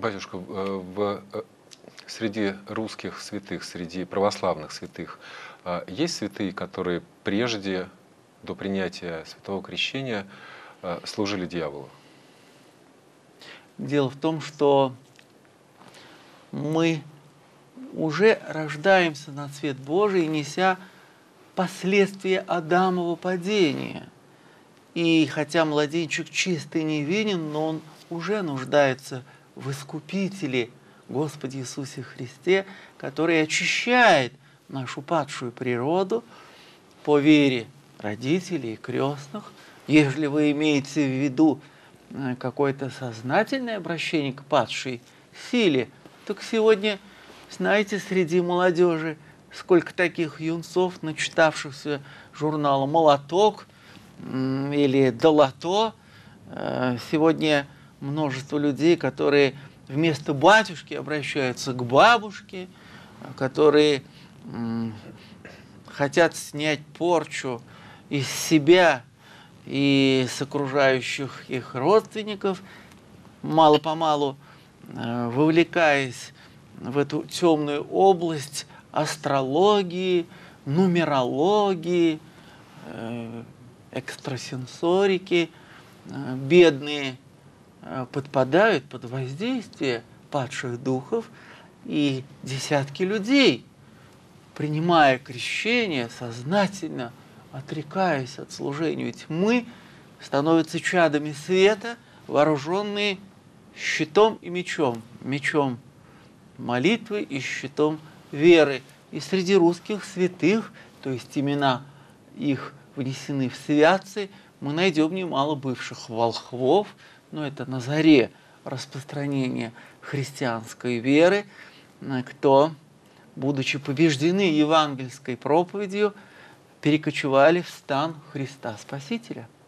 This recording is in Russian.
Батюшка, э, в, э, среди русских святых, среди православных святых, э, есть святые, которые прежде, до принятия святого крещения, служили дьяволу? Дело в том, что мы уже рождаемся на свет Божий, неся последствия Адамова падения. И хотя младенчик чистый и невинен, но он уже нуждается в Искупителе Господе Иисусе Христе, который очищает нашу падшую природу по вере родителей и крестных. Если вы имеете в виду э, какое-то сознательное обращение к падшей силе, так сегодня, знаете, среди молодежи сколько таких юнцов, начитавшихся журнала «Молоток» или «Долото». Э, сегодня множество людей, которые вместо батюшки обращаются к бабушке, которые хотят снять порчу из себя и с окружающих их родственников, мало-помалу э, вовлекаясь в эту темную область астрологии, нумерологии, э, экстрасенсорики, э, бедные подпадают под воздействие падших духов, и десятки людей, принимая крещение, сознательно отрекаясь от служения тьмы, становятся чадами света, вооруженные щитом и мечом, мечом молитвы и щитом веры. И среди русских святых, то есть имена их внесены в святцы, мы найдем немало бывших волхвов, но это на заре распространения христианской веры, э, кто, будучи побеждены евангельской проповедью, перекочевали в стан Христа Спасителя –